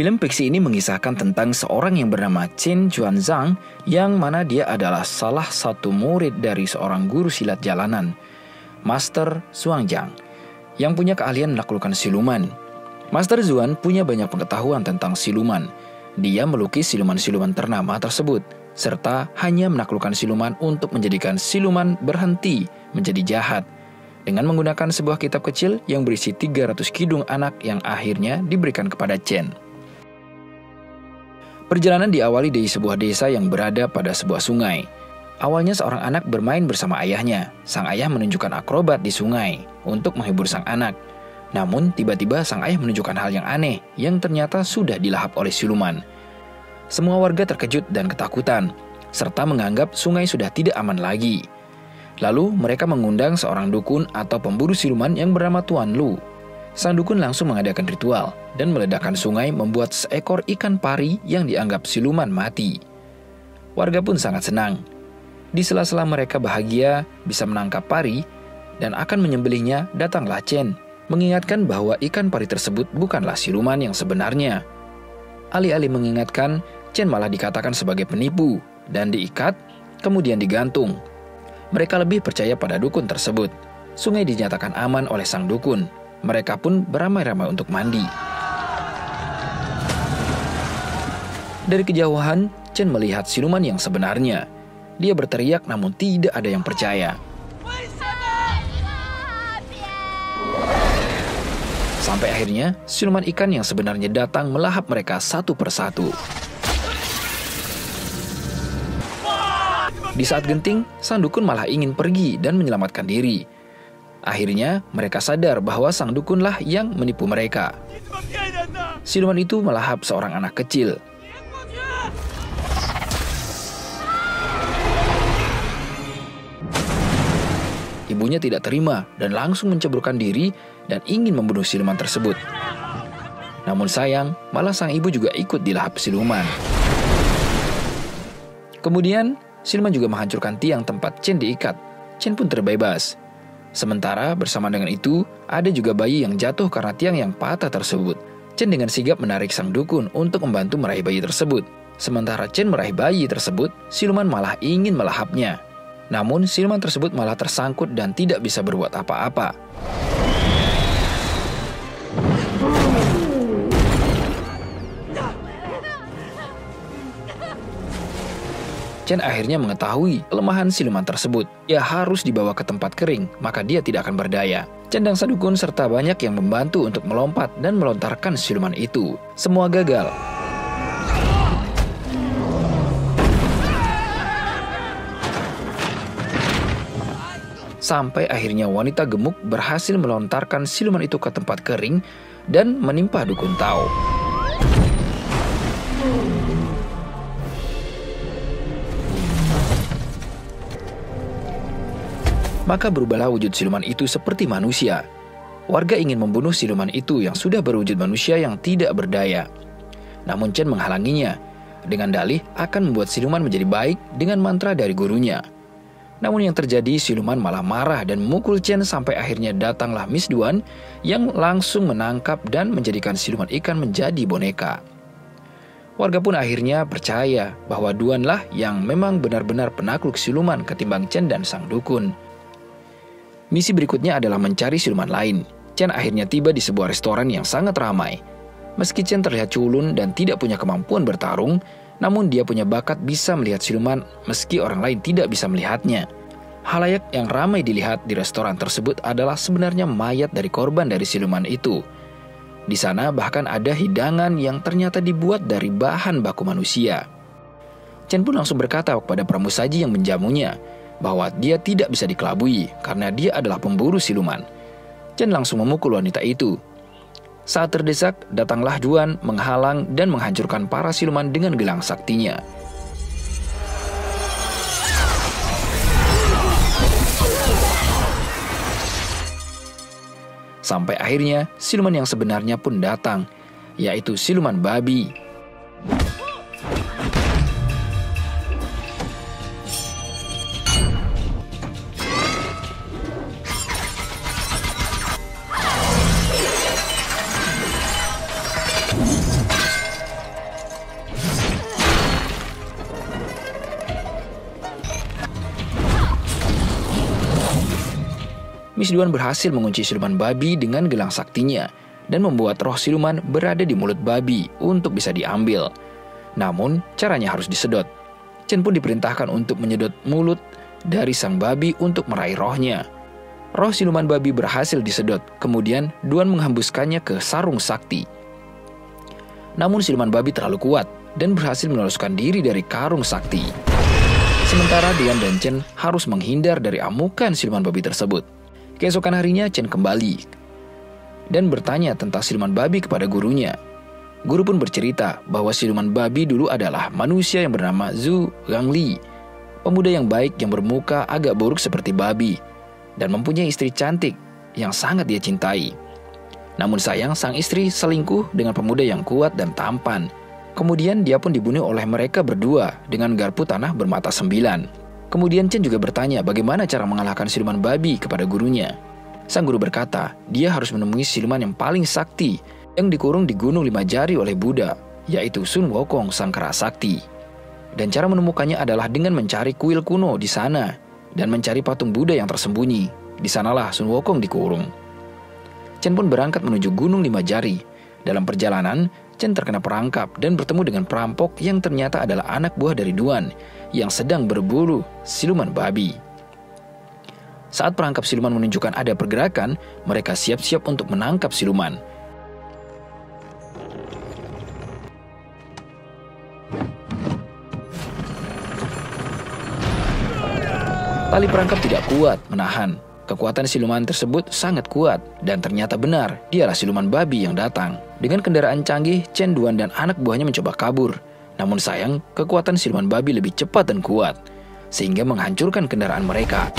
Film fiksi ini mengisahkan tentang seorang yang bernama Chen Juanzhang yang mana dia adalah salah satu murid dari seorang guru silat jalanan, Master Zhuangjiang, yang punya keahlian menaklukkan siluman. Master Zuan punya banyak pengetahuan tentang siluman. Dia melukis siluman-siluman ternama tersebut, serta hanya menaklukkan siluman untuk menjadikan siluman berhenti menjadi jahat dengan menggunakan sebuah kitab kecil yang berisi 300 kidung anak yang akhirnya diberikan kepada Chen. Perjalanan diawali dari sebuah desa yang berada pada sebuah sungai. Awalnya seorang anak bermain bersama ayahnya. Sang ayah menunjukkan akrobat di sungai untuk menghibur sang anak. Namun tiba-tiba sang ayah menunjukkan hal yang aneh yang ternyata sudah dilahap oleh siluman. Semua warga terkejut dan ketakutan, serta menganggap sungai sudah tidak aman lagi. Lalu mereka mengundang seorang dukun atau pemburu siluman yang bernama Tuan Lu Sang dukun langsung mengadakan ritual dan meledakkan sungai membuat seekor ikan pari yang dianggap siluman mati. Warga pun sangat senang. Di sela-sela mereka bahagia bisa menangkap pari dan akan menyembelihnya, datanglah Chen mengingatkan bahwa ikan pari tersebut bukanlah siluman yang sebenarnya. Alih-alih mengingatkan, Chen malah dikatakan sebagai penipu dan diikat, kemudian digantung. Mereka lebih percaya pada dukun tersebut. Sungai dinyatakan aman oleh sang dukun mereka pun beramai-ramai untuk mandi. Dari kejauhan, Chen melihat siluman yang sebenarnya. Dia berteriak namun tidak ada yang percaya. Sampai akhirnya, siluman ikan yang sebenarnya datang melahap mereka satu persatu. Di saat genting, sang dukun malah ingin pergi dan menyelamatkan diri. Akhirnya, mereka sadar bahwa sang dukunlah yang menipu mereka. Siluman itu melahap seorang anak kecil. Ibunya tidak terima dan langsung menceburkan diri dan ingin membunuh siluman tersebut. Namun sayang, malah sang ibu juga ikut dilahap siluman. Kemudian, siluman juga menghancurkan tiang tempat Chen diikat. Chen pun terbebas. Sementara bersama dengan itu, ada juga bayi yang jatuh karena tiang yang patah tersebut. Chen dengan sigap menarik sang dukun untuk membantu meraih bayi tersebut. Sementara Chen meraih bayi tersebut, siluman malah ingin melahapnya. Namun siluman tersebut malah tersangkut dan tidak bisa berbuat apa-apa. Chen akhirnya mengetahui kelemahan siluman tersebut. Ia harus dibawa ke tempat kering, maka dia tidak akan berdaya. Chen dan Sadukun serta banyak yang membantu untuk melompat dan melontarkan siluman itu. Semua gagal. Sampai akhirnya wanita gemuk berhasil melontarkan siluman itu ke tempat kering dan menimpa Dukun Tao. Maka berubahlah wujud siluman itu seperti manusia. Warga ingin membunuh siluman itu yang sudah berwujud manusia yang tidak berdaya. Namun Chen menghalanginya dengan dalih akan membuat siluman menjadi baik dengan mantra dari gurunya. Namun yang terjadi siluman malah marah dan memukul Chen sampai akhirnya datanglah Miss Duan yang langsung menangkap dan menjadikan siluman ikan menjadi boneka. Warga pun akhirnya percaya bahwa Duanlah yang memang benar-benar penakluk siluman ketimbang Chen dan sang dukun. Misi berikutnya adalah mencari siluman lain. Chen akhirnya tiba di sebuah restoran yang sangat ramai. Meski Chen terlihat culun dan tidak punya kemampuan bertarung, namun dia punya bakat bisa melihat siluman meski orang lain tidak bisa melihatnya. Halayak yang ramai dilihat di restoran tersebut adalah sebenarnya mayat dari korban dari siluman itu. Di sana bahkan ada hidangan yang ternyata dibuat dari bahan baku manusia. Chen pun langsung berkata kepada pramusaji yang menjamunya, bahwa dia tidak bisa dikelabui karena dia adalah pemburu siluman. Chen langsung memukul wanita itu. Saat terdesak, datanglah Juan menghalang dan menghancurkan para siluman dengan gelang saktinya. Sampai akhirnya siluman yang sebenarnya pun datang, yaitu siluman babi. Duan berhasil mengunci siluman babi dengan gelang saktinya dan membuat roh siluman berada di mulut babi untuk bisa diambil. Namun, caranya harus disedot. Chen pun diperintahkan untuk menyedot mulut dari sang babi untuk meraih rohnya. Roh siluman babi berhasil disedot, kemudian Duan menghembuskannya ke sarung sakti. Namun siluman babi terlalu kuat dan berhasil meloloskan diri dari karung sakti. Sementara Duan dan Chen harus menghindar dari amukan siluman babi tersebut. Keesokan harinya Chen kembali dan bertanya tentang siluman babi kepada gurunya. Guru pun bercerita bahwa siluman babi dulu adalah manusia yang bernama Zhu Gangli, pemuda yang baik yang bermuka agak buruk seperti babi, dan mempunyai istri cantik yang sangat dia cintai. Namun sayang sang istri selingkuh dengan pemuda yang kuat dan tampan. Kemudian dia pun dibunuh oleh mereka berdua dengan garpu tanah bermata sembilan. Kemudian Chen juga bertanya bagaimana cara mengalahkan siluman babi kepada gurunya. Sang guru berkata, dia harus menemui siluman yang paling sakti yang dikurung di Gunung Lima Jari oleh Buddha, yaitu Sun Wukong sang kera sakti. Dan cara menemukannya adalah dengan mencari kuil kuno di sana dan mencari patung Buddha yang tersembunyi. Di sanalah Sun Wukong dikurung. Chen pun berangkat menuju Gunung Lima Jari. Dalam perjalanan, Chen terkena perangkap dan bertemu dengan perampok yang ternyata adalah anak buah dari Duan yang sedang berburu siluman babi. Saat perangkap siluman menunjukkan ada pergerakan, mereka siap-siap untuk menangkap siluman. Tali perangkap tidak kuat menahan. Kekuatan siluman tersebut sangat kuat dan ternyata benar dialah siluman babi yang datang. Dengan kendaraan canggih, Chen Duan dan anak buahnya mencoba kabur. Namun sayang, kekuatan siluman babi lebih cepat dan kuat, sehingga menghancurkan kendaraan mereka.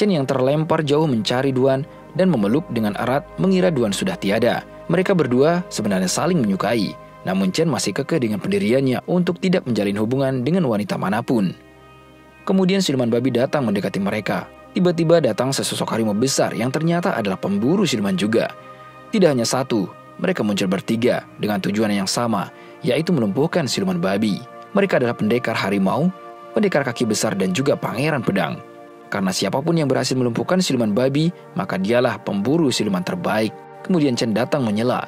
Chen yang terlempar jauh mencari Duan dan memeluk dengan erat mengira Duan sudah tiada. Mereka berdua sebenarnya saling menyukai, namun Chen masih kekeh dengan pendiriannya untuk tidak menjalin hubungan dengan wanita mana pun. Kemudian siluman babi datang mendekati mereka. Tiba-tiba datang sesosok harimau besar yang ternyata adalah pemburu siluman juga. Tidak hanya satu, mereka muncul bertiga dengan tujuan yang sama, yaitu melumpuhkan siluman babi. Mereka adalah pendekar harimau, pendekar kaki besar dan juga pangeran pedang. Karena siapa pun yang berhasil melumpuhkan siluman babi, maka dialah pemburu siluman terbaik. Kemudian Chen datang menyela.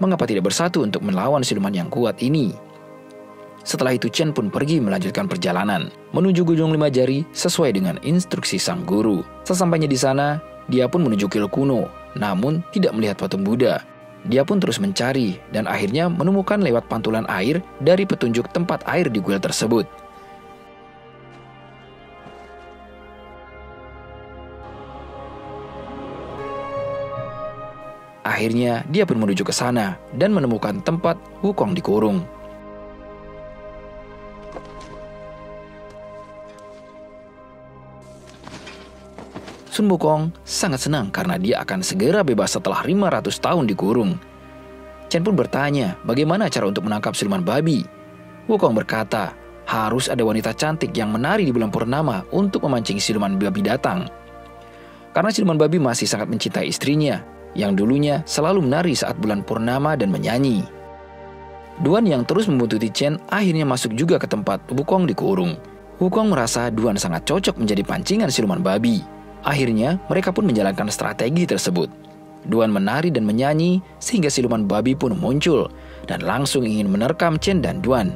Mengapa tidak bersatu untuk melawan siluman yang kuat ini? Setelah itu Chen pun pergi melanjutkan perjalanan menuju Gunung Lima Jari sesuai dengan instruksi sang guru. Sesampainya di sana, dia pun menuju kilo kuno, namun tidak melihat patung Buddha. Dia pun terus mencari dan akhirnya menemukan lewat pantulan air dari petunjuk tempat air di kuil tersebut. Akhirnya dia pun menuju ke sana dan menemukan tempat Wukong dikurung. Sun Wukong sangat senang karena dia akan segera bebas setelah 500 tahun dikurung. Chen pun bertanya bagaimana cara untuk menangkap siluman babi. Wukong berkata, harus ada wanita cantik yang menari di bulan purnama untuk memancing siluman babi datang. Karena siluman babi masih sangat mencintai istrinya, yang dulunya selalu menari saat bulan purnama dan menyanyi. Duan yang terus membuntuti Chen akhirnya masuk juga ke tempat Wukong dikurung. Wukong merasa Duan sangat cocok menjadi pancingan siluman babi. Akhirnya, mereka pun menjalankan strategi tersebut. Duan menari dan menyanyi sehingga siluman babi pun muncul dan langsung ingin menerkam Chen dan Duan.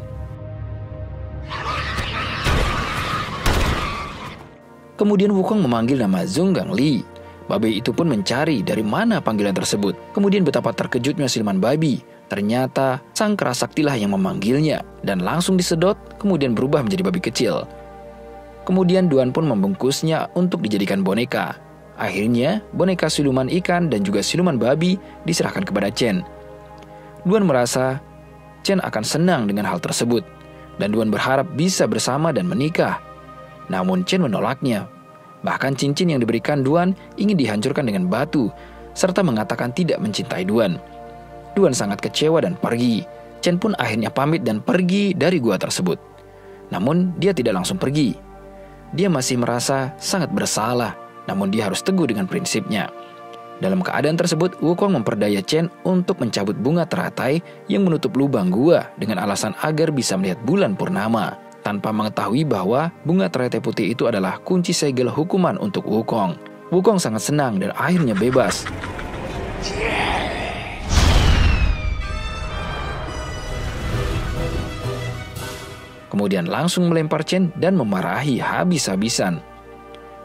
Kemudian Wukong memanggil nama Zhong Gang Li. Babi itu pun mencari dari mana panggilan tersebut. Kemudian betapa terkejutnya siluman babi. Ternyata sang kerasaktilah yang memanggilnya dan langsung disedot kemudian berubah menjadi babi kecil. Kemudian Duan pun membungkusnya untuk dijadikan boneka. Akhirnya, boneka siluman ikan dan juga siluman babi diserahkan kepada Chen. Duan merasa Chen akan senang dengan hal tersebut, dan Duan berharap bisa bersama dan menikah. Namun Chen menolaknya. Bahkan cincin yang diberikan Duan ingin dihancurkan dengan batu, serta mengatakan tidak mencintai Duan. Duan sangat kecewa dan pergi. Chen pun akhirnya pamit dan pergi dari gua tersebut. Namun dia tidak langsung pergi dia masih merasa sangat bersalah, namun dia harus teguh dengan prinsipnya. Dalam keadaan tersebut, Wukong memperdaya Chen untuk mencabut bunga teratai yang menutup lubang gua dengan alasan agar bisa melihat bulan purnama. tanpa mengetahui bahwa bunga teratai putih itu adalah kunci segel hukuman untuk Wukong. Wukong sangat senang dan akhirnya bebas. Kemudian langsung melempar Chen dan memarahi habis-habisan.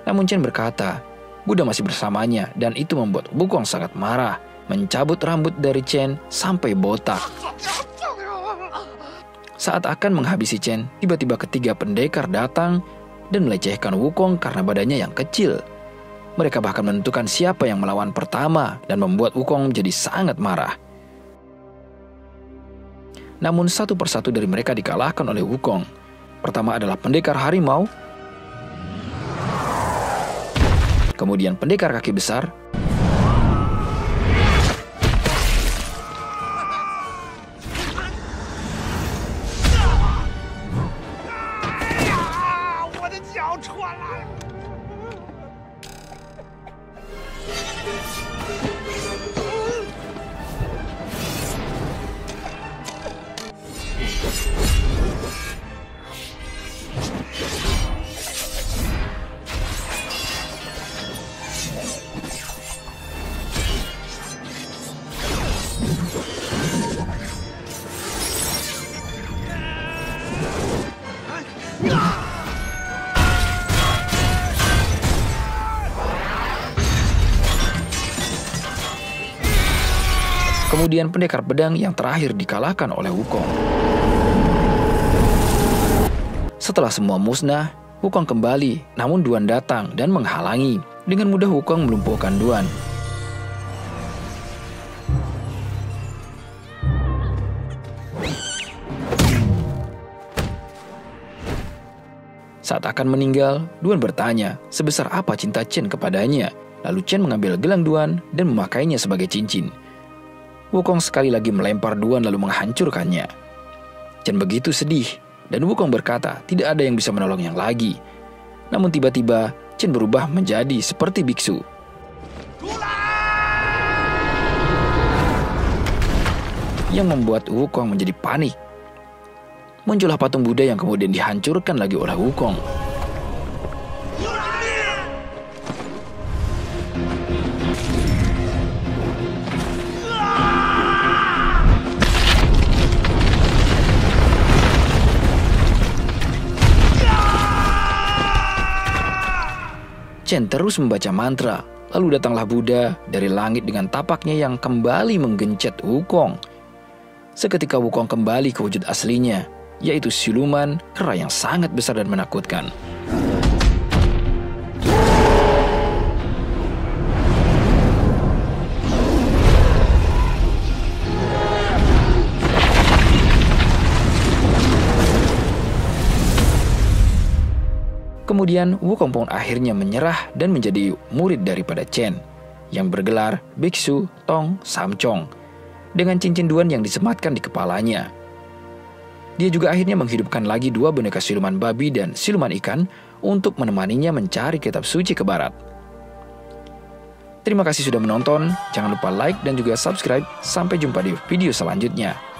Namun Chen berkata, Buddha masih bersamanya dan itu membuat Wukong sangat marah, mencabut rambut dari Chen sampai botak. Saat akan menghabisi Chen, tiba-tiba ketiga pendekar datang dan melecehkan Wukong karena badannya yang kecil. Mereka bahkan menentukan siapa yang melawan pertama dan membuat Wukong menjadi sangat marah. Namun satu persatu dari mereka dikalahkan oleh Wukong. Pertama adalah pendekar harimau, kemudian pendekar kaki besar, Kemudian pendekar pedang yang terakhir dikalahkan oleh Wukong. Setelah semua musnah, Wukong kembali, namun Duan datang dan menghalangi. Dengan mudah Wukong melumpuhkan Duan. Saat akan meninggal, Duan bertanya sebesar apa cinta Chen kepadanya. Lalu Chen mengambil gelang Duan dan memakainya sebagai cincin. Wukong sekali lagi melempar Duan lalu menghancurkannya. Chen begitu sedih, dan Wukong berkata tidak ada yang bisa menolong yang lagi. Namun tiba-tiba Chen berubah menjadi seperti biksu. Yang membuat Wukong menjadi panik. Muncullah patung Buddha yang kemudian dihancurkan lagi oleh Wukong. Chen terus membaca mantra, lalu datanglah Buddha dari langit dengan tapaknya yang kembali menggencet Wukong. Seketika Wukong kembali ke wujud aslinya, yaitu siluman kera yang sangat besar dan menakutkan. Kemudian Wukong pun akhirnya menyerah dan menjadi murid daripada Chen yang bergelar Biksu Tong Samchong dengan cincin duan yang disematkan di kepalanya. Dia juga akhirnya menghidupkan lagi dua boneka siluman babi dan siluman ikan untuk menemaninya mencari kitab suci ke barat. Terima kasih sudah menonton, jangan lupa like dan juga subscribe. Sampai jumpa di video selanjutnya.